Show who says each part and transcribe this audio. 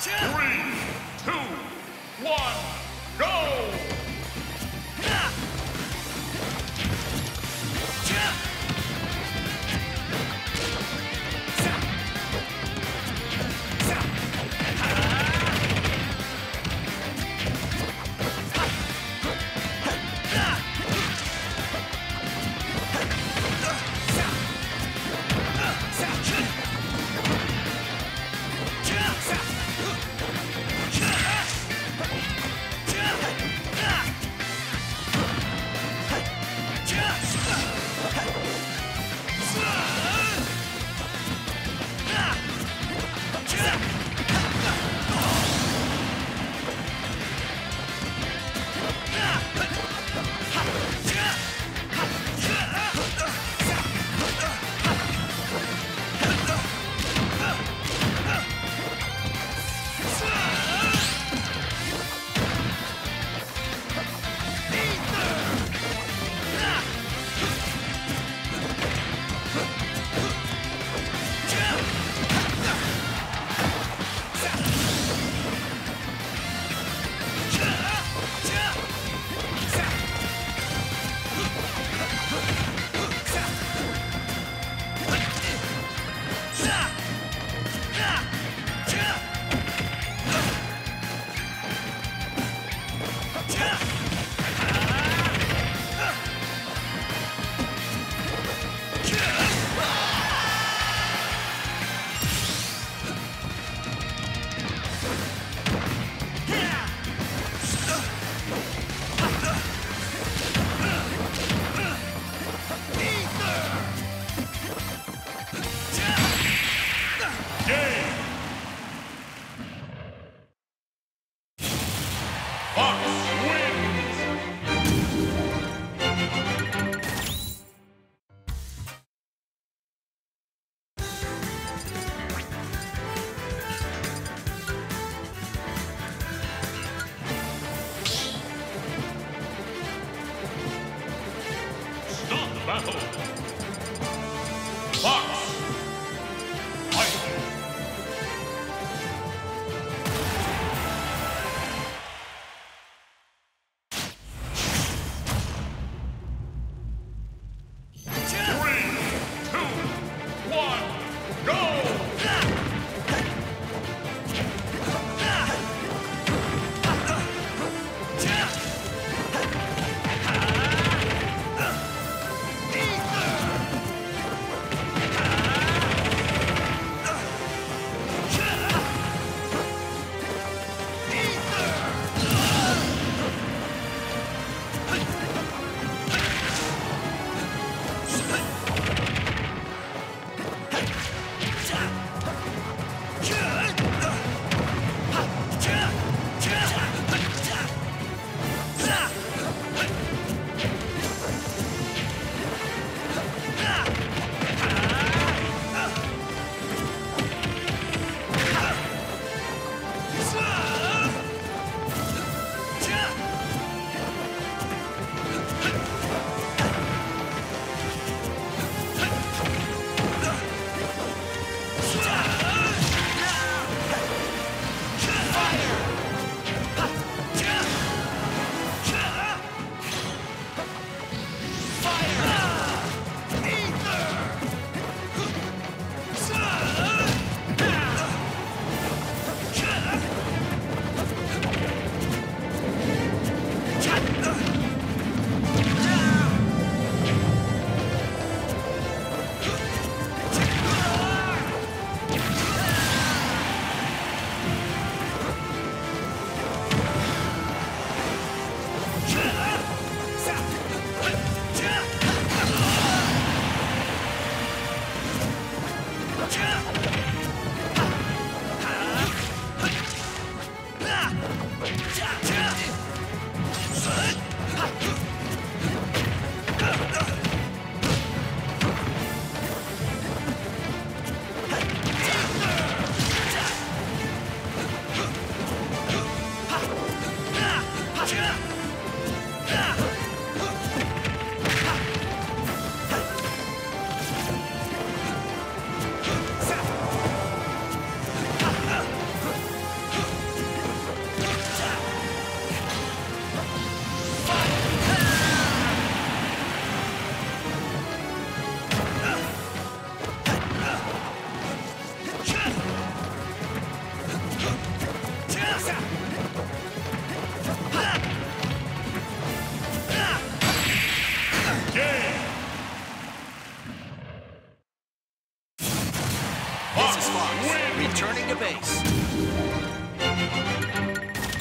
Speaker 1: Three, two, one, Game! Game.
Speaker 2: This is Fox, returning to base.